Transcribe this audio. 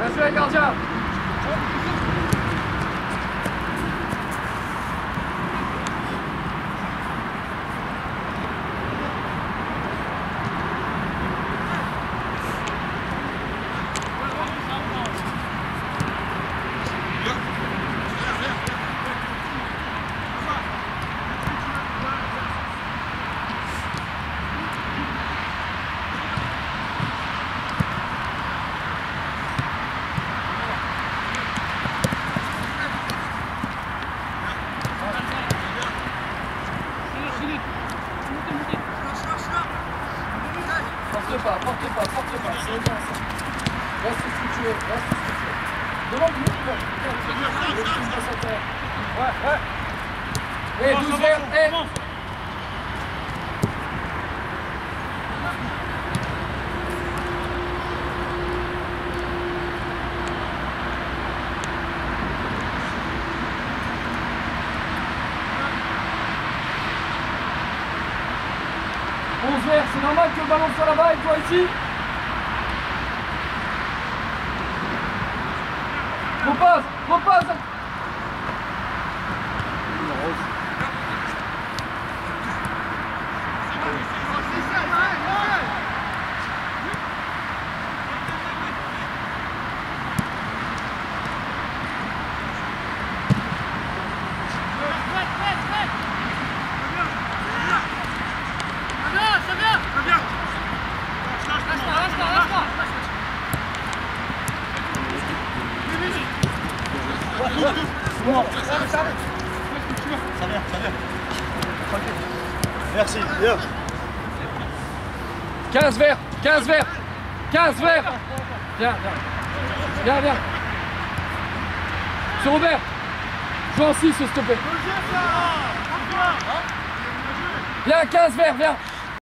来，现在要这。Porte pas, porte pas, porte pas, c'est bien ça. Reste ce reste ce. Demande-lui, putain, tu es bien, bien, bien, 11 vert, c'est normal que le ballon soit là-bas et toi ici Repasse, repasse Merci, bien. 15 verts, 15 verts, 15 verts. Viens, viens. Viens, viens. Sur Robert. Joue en 6, s'il te plaît. Viens, 15 verts, viens.